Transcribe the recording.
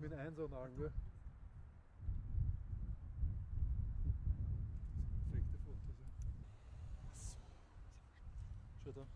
Mit Einser und allem, gell? Perfekte Fotos, ja. Schau da.